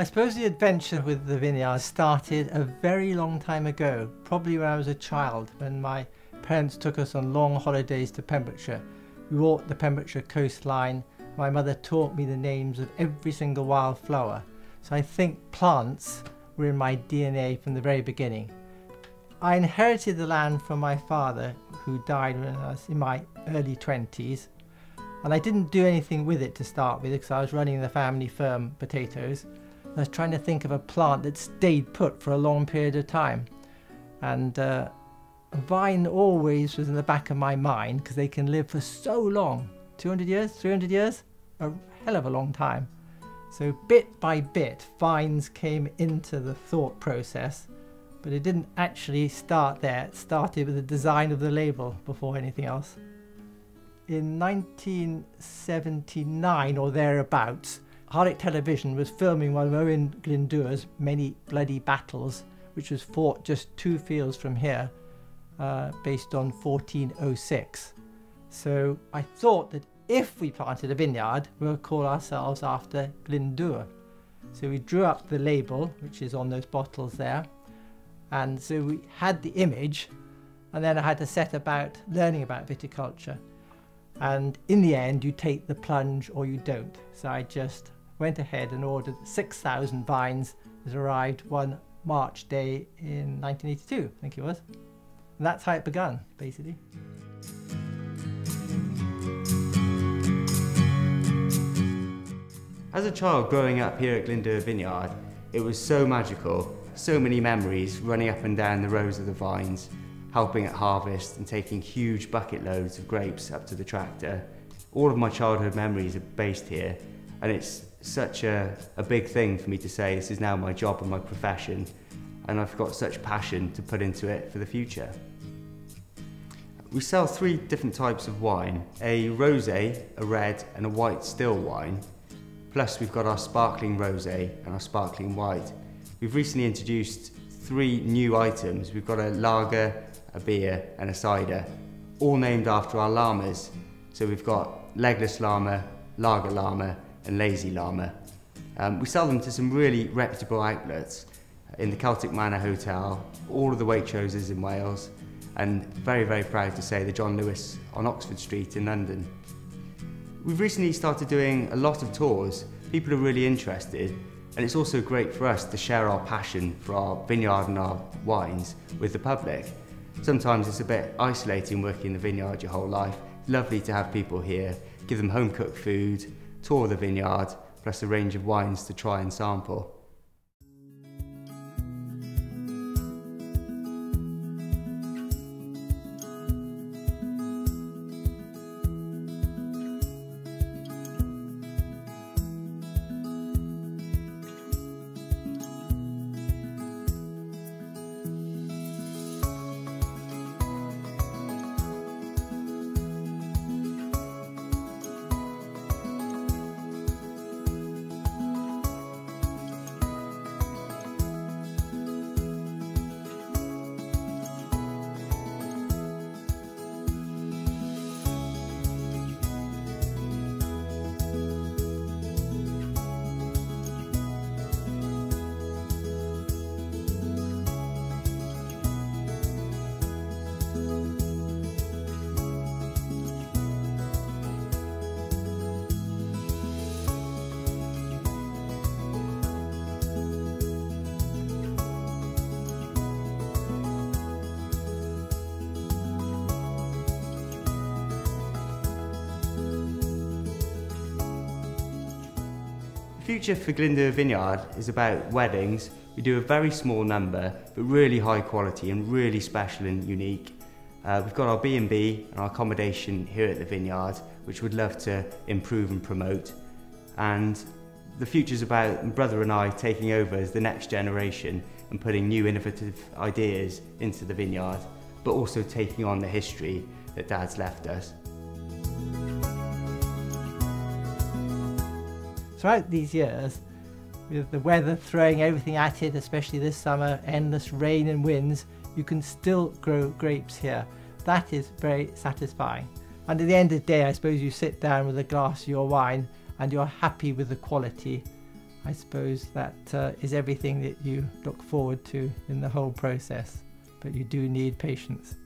I suppose the adventure with the vineyard started a very long time ago, probably when I was a child, when my parents took us on long holidays to Pembrokeshire. We walked the Pembrokeshire coastline. My mother taught me the names of every single wildflower. So I think plants were in my DNA from the very beginning. I inherited the land from my father, who died when I was in my early 20s. And I didn't do anything with it to start with because I was running the family firm potatoes. I was trying to think of a plant that stayed put for a long period of time. And uh, vine always was in the back of my mind because they can live for so long 200 years, 300 years, a hell of a long time. So, bit by bit, vines came into the thought process, but it didn't actually start there. It started with the design of the label before anything else. In 1979 or thereabouts, Harlech Television was filming one of Owen Glyndwr's many bloody battles, which was fought just two fields from here, uh, based on 1406. So I thought that if we planted a vineyard, we would call ourselves after Glyndwr. So we drew up the label, which is on those bottles there, and so we had the image, and then I had to set about learning about viticulture. And in the end, you take the plunge or you don't. So I just went ahead and ordered 6,000 vines that arrived one March day in 1982, I think it was. And that's how it began, basically. As a child growing up here at Glyndwr Vineyard, it was so magical, so many memories running up and down the rows of the vines, helping at harvest and taking huge bucket loads of grapes up to the tractor. All of my childhood memories are based here, and it's such a, a big thing for me to say this is now my job and my profession and I've got such passion to put into it for the future. We sell three different types of wine, a rosé, a red and a white still wine. Plus we've got our sparkling rosé and our sparkling white. We've recently introduced three new items. We've got a lager, a beer and a cider, all named after our llamas. So we've got legless llama, lager llama and Lazy Llama. Um, we sell them to some really reputable outlets in the Celtic Manor Hotel, all of the Waitroses in Wales, and very, very proud to say the John Lewis on Oxford Street in London. We've recently started doing a lot of tours. People are really interested, and it's also great for us to share our passion for our vineyard and our wines with the public. Sometimes it's a bit isolating working in the vineyard your whole life. It's Lovely to have people here, give them home cooked food, tour the vineyard, plus a range of wines to try and sample. Future for Glyndwr Vineyard is about weddings. We do a very small number, but really high quality and really special and unique. Uh, we've got our B&B and our accommodation here at the vineyard, which we'd love to improve and promote. And the future's about my brother and I taking over as the next generation and putting new innovative ideas into the vineyard, but also taking on the history that Dad's left us. Throughout these years, with the weather throwing everything at it, especially this summer, endless rain and winds, you can still grow grapes here. That is very satisfying. And at the end of the day, I suppose you sit down with a glass of your wine and you're happy with the quality. I suppose that uh, is everything that you look forward to in the whole process. But you do need patience.